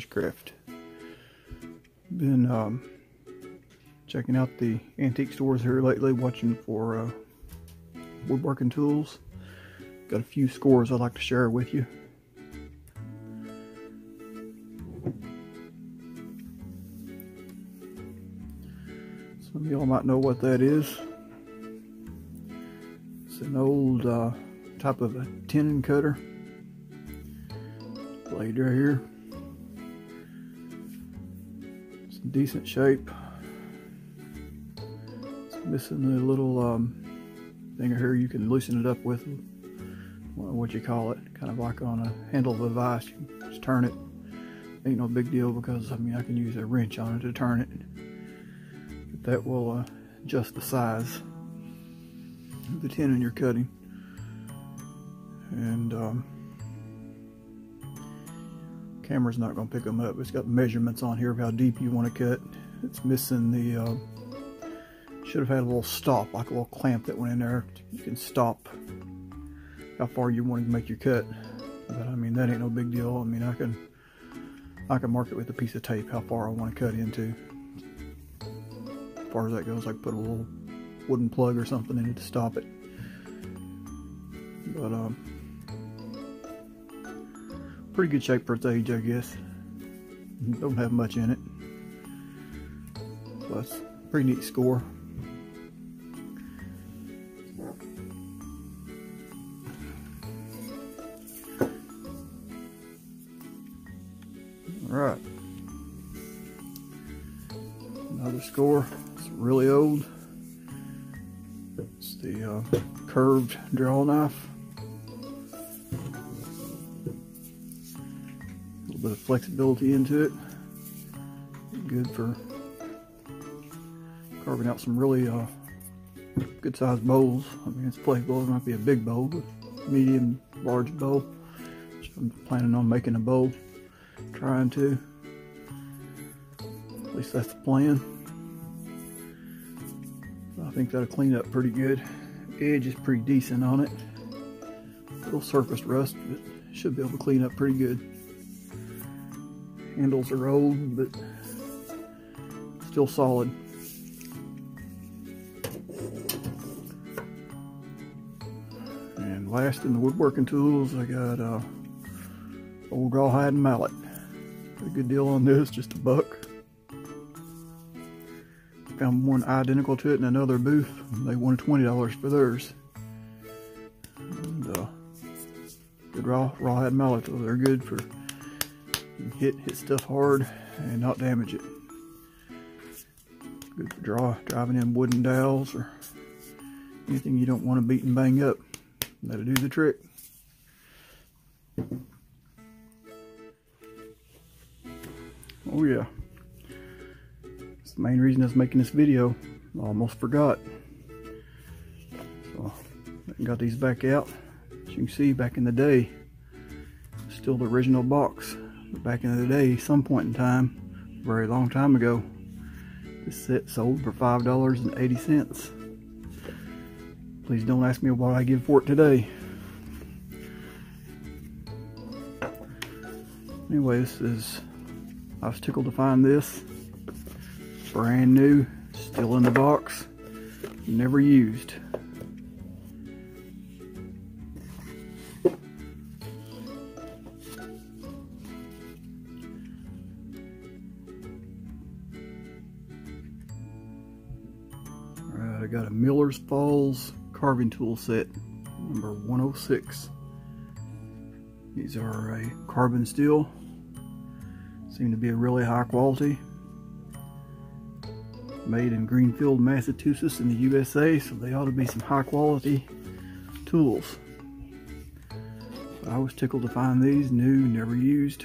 Bushcraft. Been um, checking out the antique stores here lately, watching for uh, woodworking tools. Got a few scores I'd like to share with you. Some of y'all might know what that is. It's an old uh, type of a tenon cutter. Blade right here. Decent shape. It's missing a little um, thing here you can loosen it up with. What you call it? Kind of like on a handle of a vise. You just turn it. Ain't no big deal because I mean I can use a wrench on it to turn it that will uh, adjust the size of the tenon you're cutting. And um, camera's not going to pick them up. It's got measurements on here of how deep you want to cut. It's missing the, uh, should have had a little stop, like a little clamp that went in there. You can stop how far you want to make your cut. But I mean, that ain't no big deal. I mean, I can, I can mark it with a piece of tape how far I want to cut into As far as that goes. I can put a little wooden plug or something in it to stop it. But um, pretty good shape for its age, I guess. Don't have much in it. That's pretty neat score. All right. Another score It's really old. It's the uh, curved draw knife. Bit of flexibility into it. Good for carving out some really uh, good sized bowls. I mean, it's playable. It might be a big bowl, but medium, large bowl. I'm planning on making a bowl. Trying to. At least that's the plan. I think that'll clean up pretty good. Edge is pretty decent on it. A little surface rust, but should be able to clean up pretty good. Handles are old, but still solid. And last in the woodworking tools, I got a uh, old rawhide mallet. A good deal on this, just a buck found one identical to it in another booth. They wanted $20 for theirs. And, uh, good raw, rawhide mallet. They're good for hit hit stuff hard and not damage it. Good for draw, driving in wooden dowels or anything you don't want to beat and bang up. That'll do the trick. Oh yeah. That's the main reason I was making this video. I almost forgot. So, got these back out. As you can see, back in the day, still the original box. Back in the day, some point in time, very long time ago, this set sold for $5.80. Please don't ask me what I give for it today. Anyway, this is, I was tickled to find this brand new, still in the box, never used. Got a Millers Falls carving tool set, number 106. These are a carbon steel, seem to be a really high quality made in Greenfield, Massachusetts in the USA, so they ought to be some high quality tools. I was tickled to find these, new, never used.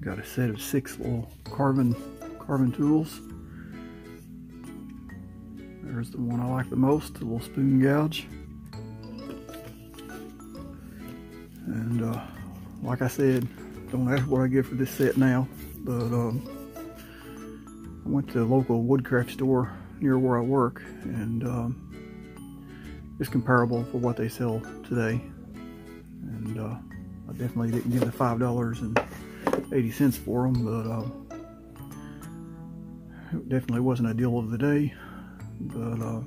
Got a set of six little carbon carving tools. There's the one I like the most, the little spoon gouge. And uh, like I said, don't ask what I get for this set now, but um, I went to the local woodcraft store near where I work and um, it's comparable for what they sell today. And uh, I definitely didn't give the five dollars and eighty cents for them, but uh, it definitely wasn't a deal of the day. But uh,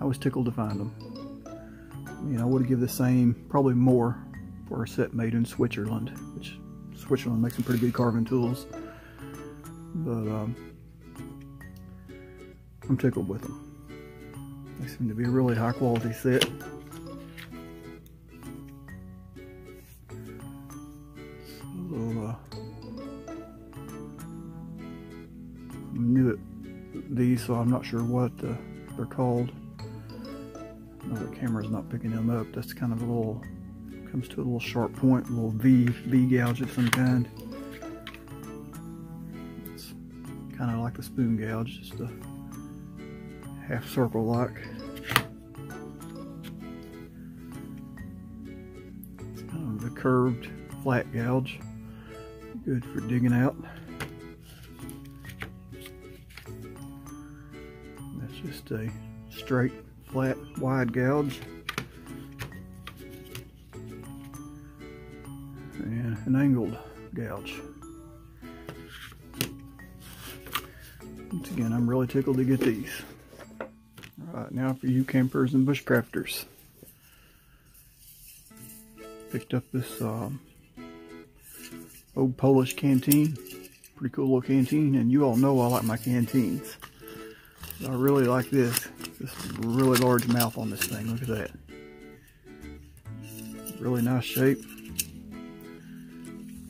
I was tickled to find them. I mean, I would give the same, probably more, for a set made in Switzerland, which Switzerland makes some pretty good carving tools. But um, I'm tickled with them. They seem to be a really high quality set. So I'm not sure what uh, they're called. No, the camera's not picking them up. That's kind of a little, comes to a little sharp point, a little V, V gouge of some kind. It's kind of like the spoon gouge, just a half circle like. It's kind of the curved flat gouge. Good for digging out. Just a straight, flat, wide gouge. And an angled gouge. Once again, I'm really tickled to get these. Alright, now for you campers and bushcrafters. Picked up this um, old Polish canteen. Pretty cool little canteen, and you all know I like my canteens. I really like this. This really large mouth on this thing. Look at that. Really nice shape.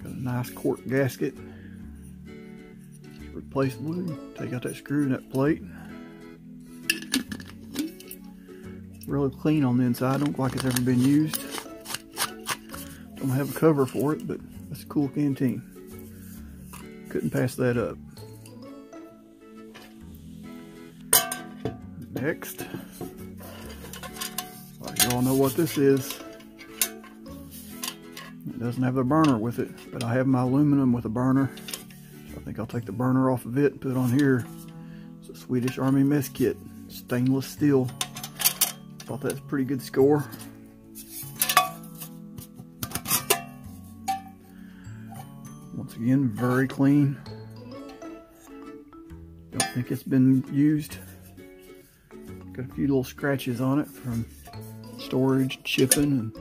Got a nice cork gasket. Replace the Take out that screw and that plate. really clean on the inside. Don't look like it's ever been used. Don't have a cover for it, but that's a cool canteen. Couldn't pass that up. Next, well, you all know what this is. It doesn't have a burner with it, but I have my aluminum with a burner. So I think I'll take the burner off of it and put it on here. It's a Swedish Army mess kit, stainless steel. Thought that's a pretty good score. Once again, very clean. Don't think it's been used. Got a few little scratches on it from storage, shipping, and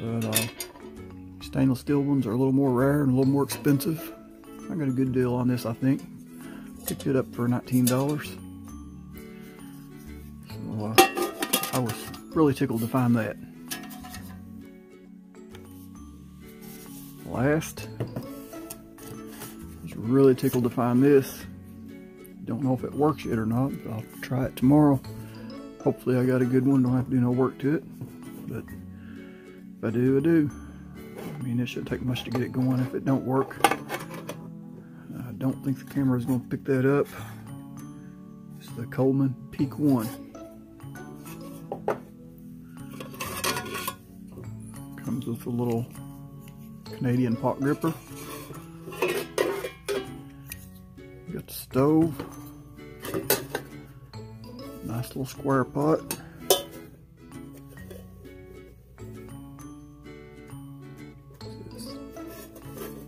but uh, stainless steel ones are a little more rare and a little more expensive. I got a good deal on this, I think. Picked it up for $19. so I was really tickled to find that. Last, I was really tickled to find this. Don't know if it works yet or not, but I'll try it tomorrow. Hopefully I got a good one, don't have to do no work to it. But if I do, I do. I mean, it shouldn't take much to get it going if it don't work. I don't think the camera is going to pick that up. It's the Coleman Peak 1. Comes with a little Canadian pot gripper. Got the stove. Nice little square pot.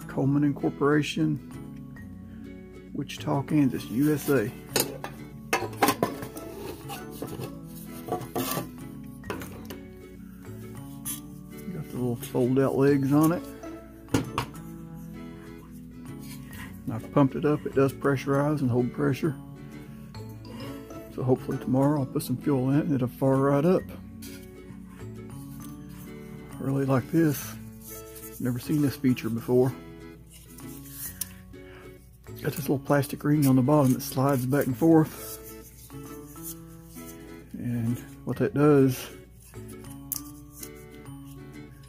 Coleman Incorporation, Wichita, Kansas, USA. Got the little fold out legs on it. I've pumped it up. It does pressurize and hold pressure. So hopefully tomorrow I'll put some fuel in it and it'll fire right up. I really like this. Never seen this feature before. Got this little plastic ring on the bottom that slides back and forth. And what that does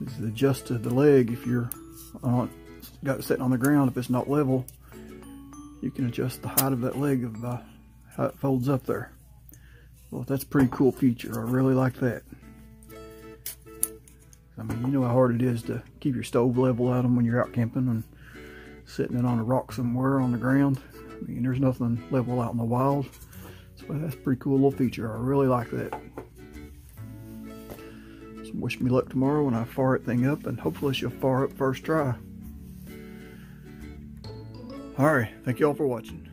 is adjust to the leg if you're on, got it sitting on the ground. If it's not level, you can adjust the height of that leg of uh, how it folds up there. Well, that's a pretty cool feature. I really like that. I mean, you know how hard it is to keep your stove level out when you're out camping and sitting it on a rock somewhere on the ground. I mean, there's nothing level out in the wild. So that's a pretty cool little feature. I really like that. So wish me luck tomorrow when I fire it thing up, and hopefully she'll fire up first try. Alright, thank you all for watching.